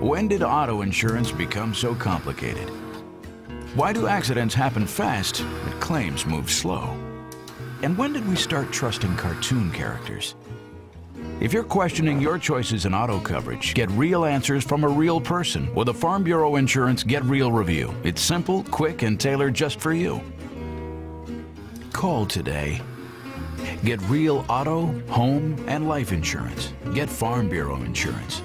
When did auto insurance become so complicated? Why do accidents happen fast but claims move slow? And when did we start trusting cartoon characters? If you're questioning your choices in auto coverage, get real answers from a real person with a Farm Bureau Insurance Get Real review. It's simple, quick, and tailored just for you. Call today. Get real auto, home, and life insurance. Get Farm Bureau Insurance.